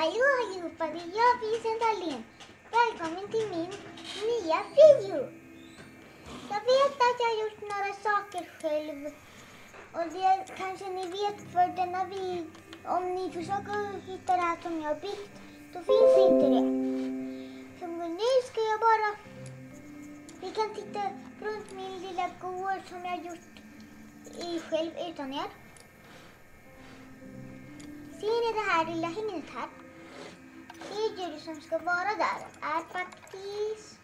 Hallå allihopa, det är jag Vincent Dahlén. Välkommen till min nya video. Jag vet att jag har gjort några saker själv. Och det kanske ni vet för denna video. Om ni försöker hitta det här som jag har byggt, då finns inte det. Så nu ska jag bara... Vi kan titta runt min lilla gård som jag har gjort i själv utan er. Ser ni det här lilla hängnet här? Det djur som ska vara där är faktiskt...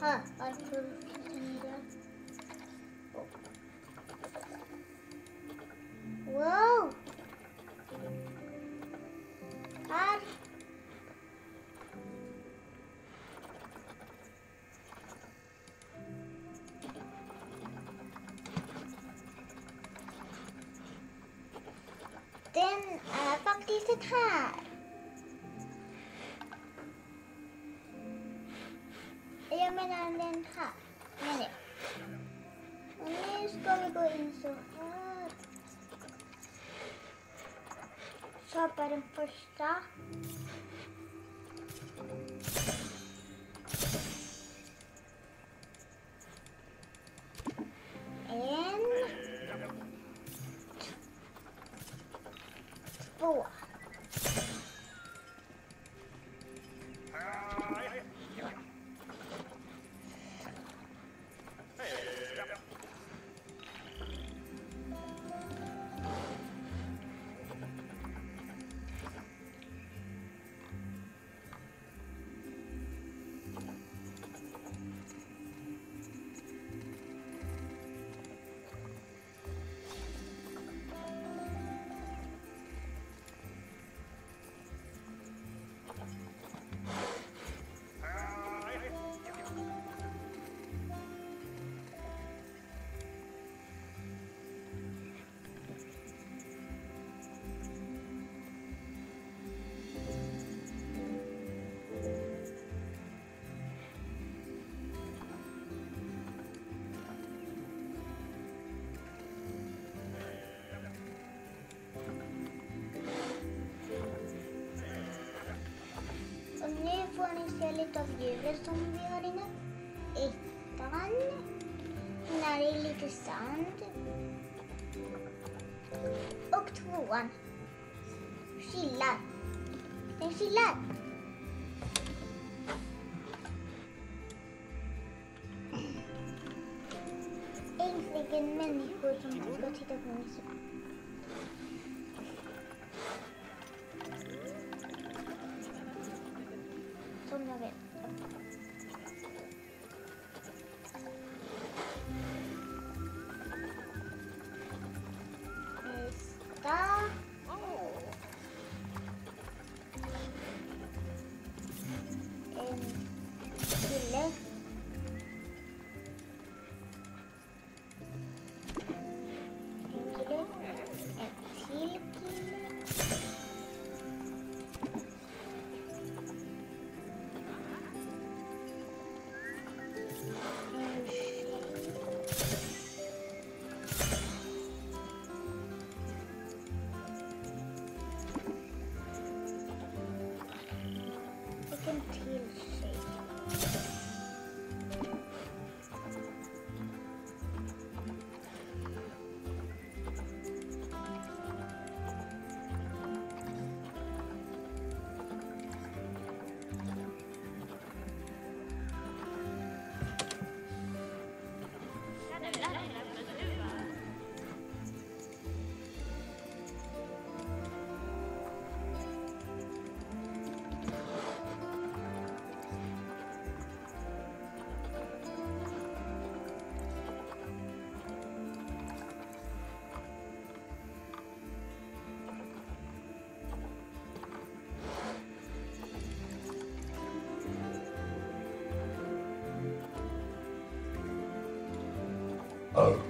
Ha, varför finns den där? Oh. Wow! Här. Den är faktiskt ett här. Köpa den första. Nu får ni se lite av djuret som vi har inne. Ettan. Den här är lite sand. Och tvåan. Chillar. Den chillar. Äntligen människor som ska titta på mig. Bye. Oh.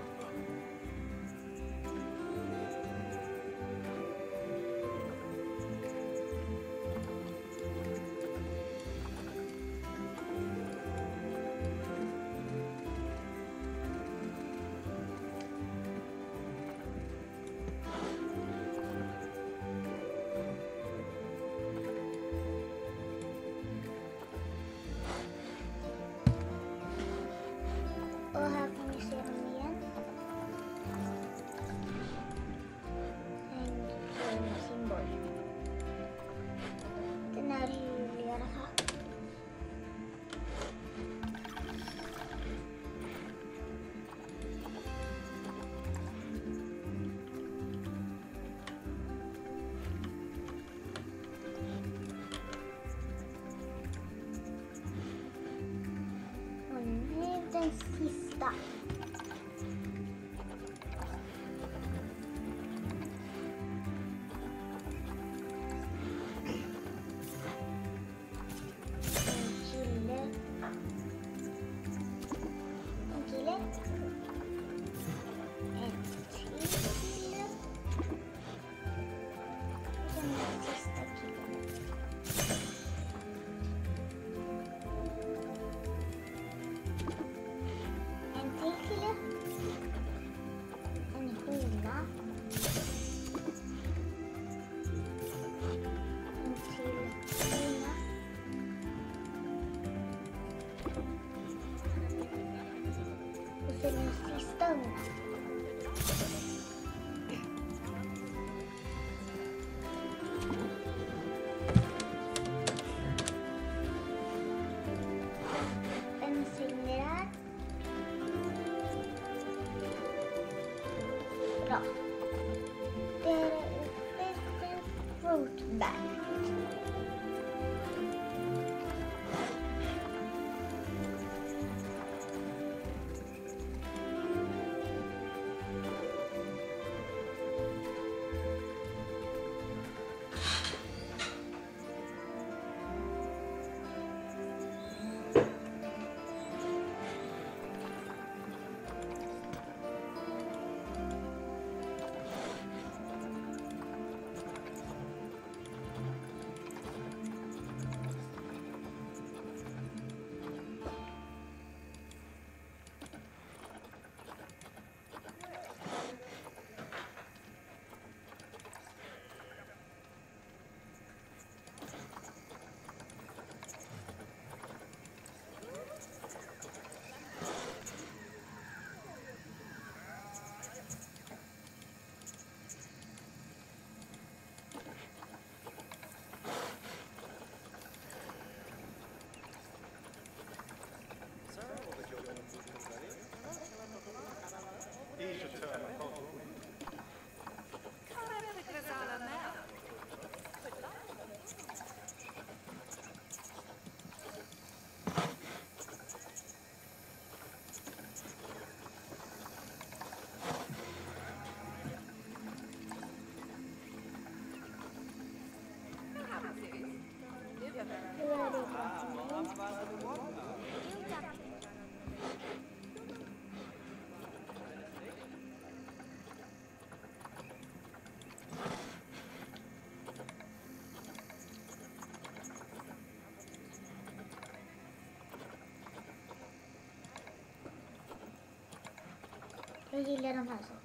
Jag gillar de här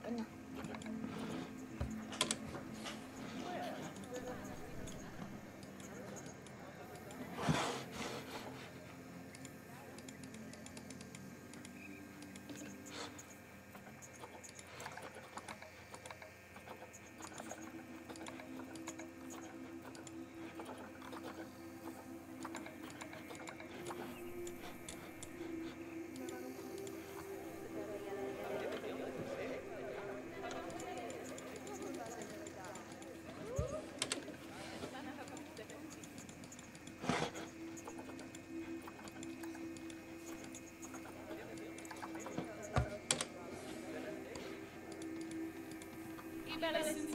sakerna. Det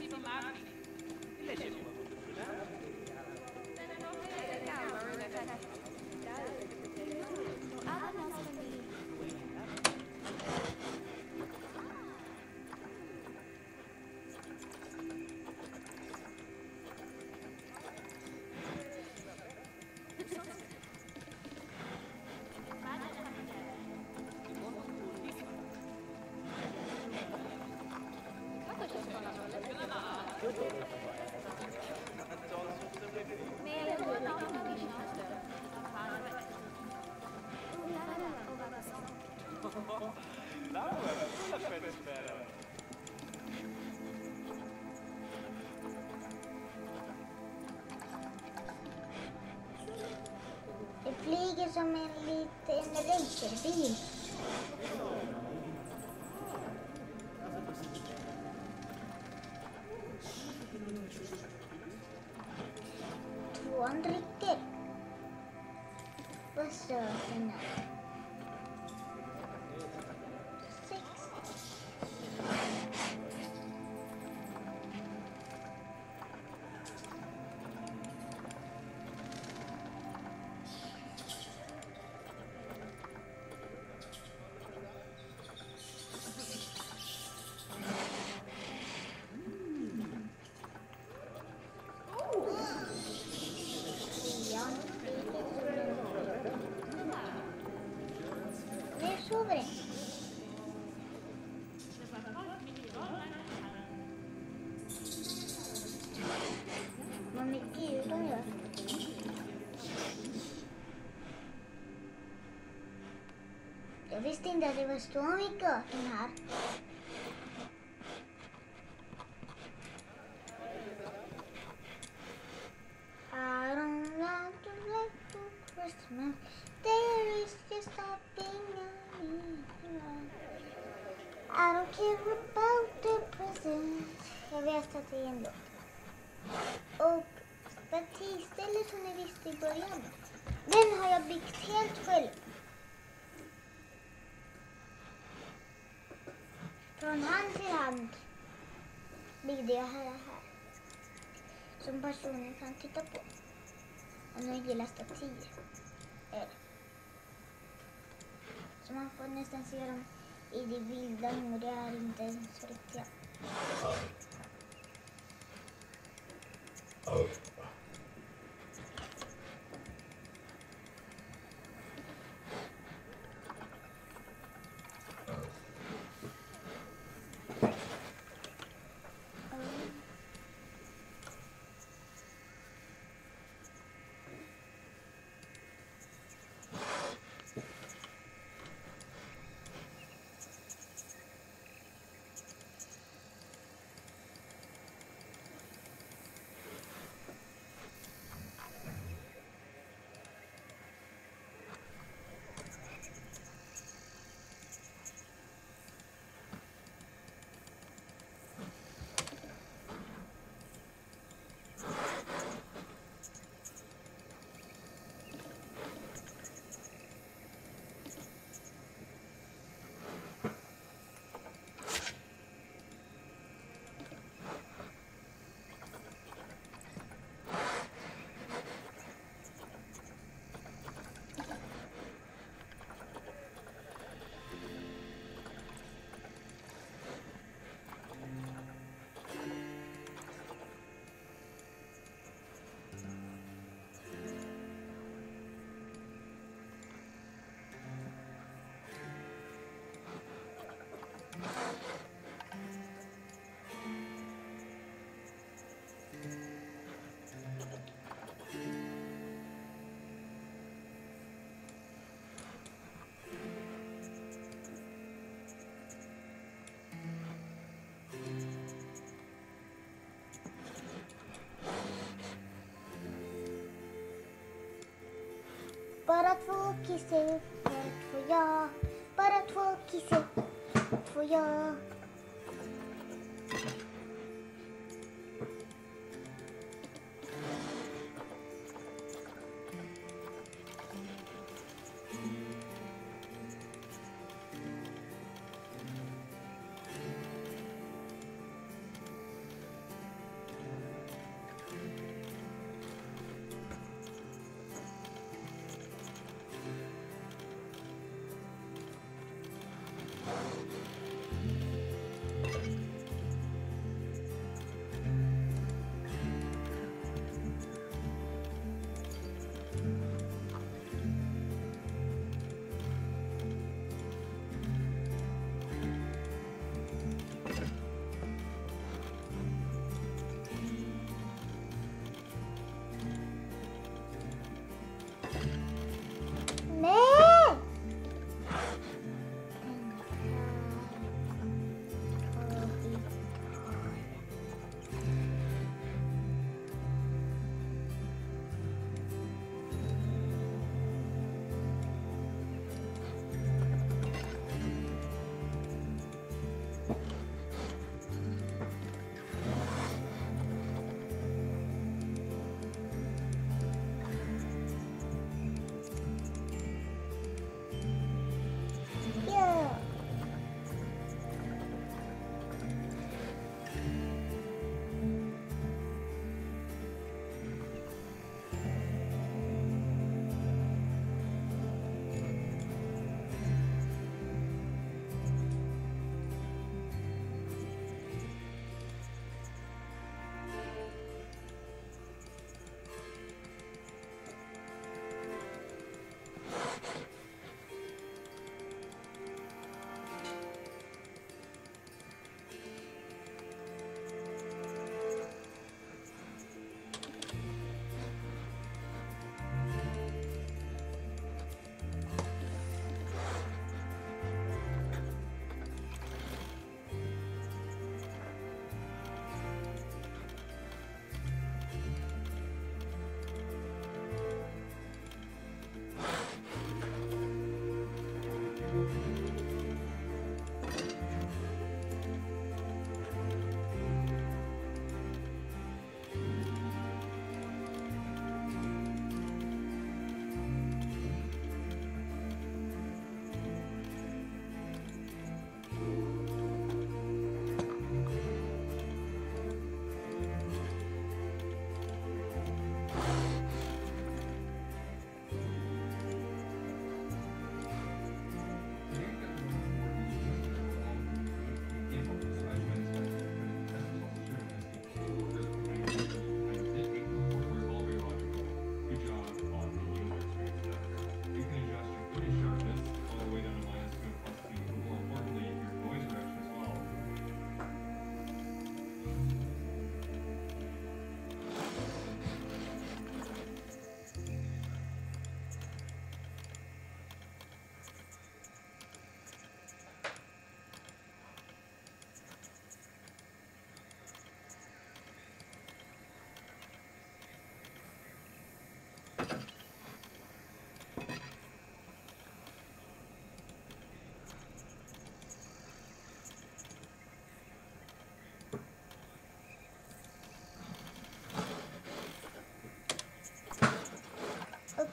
som en liten racerbil. Visste inte att det var så mycket öken här. I don't want to wait for Christmas. There is just a stopping I don't care about the presents. Jag vet att det är en låt. Och stativstället som ni visste i början, den har jag byggt helt själv. Från hand till hand byggde jag här, här. Som personen kan titta på. Om de gillar stativ. Så man får nästan se dem i det vilda nu. Det är inte ens riktiga. Bara två kissar, två jag. Bara två kissar, två jag.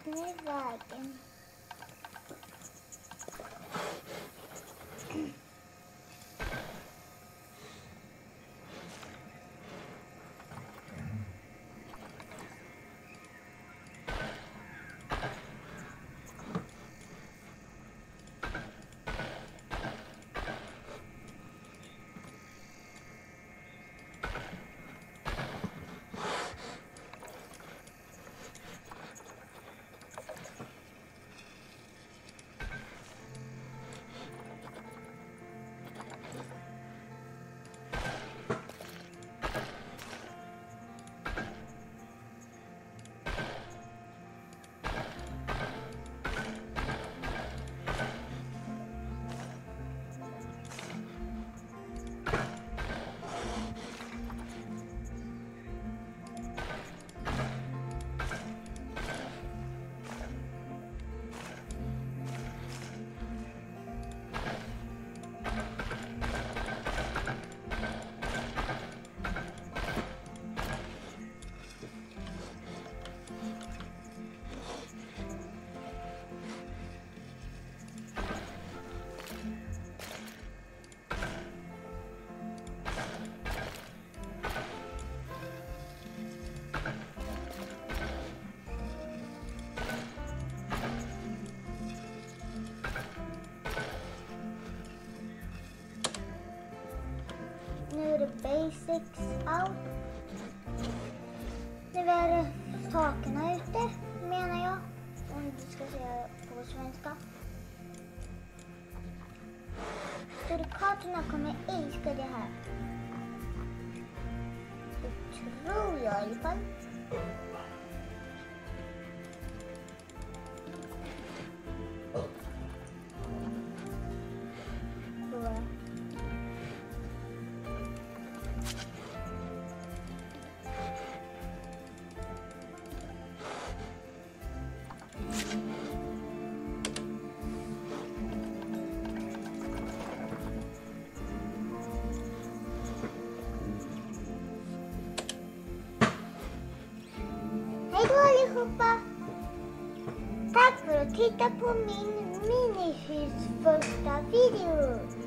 I vägen. Nu är det basics out. Det är sakerna ute, menar jag. Om du ska säga på svenska. Surikaterna kommer älska det här. Det tror jag i alla fall. Allihopa! Tack för att titta på min minifys första video.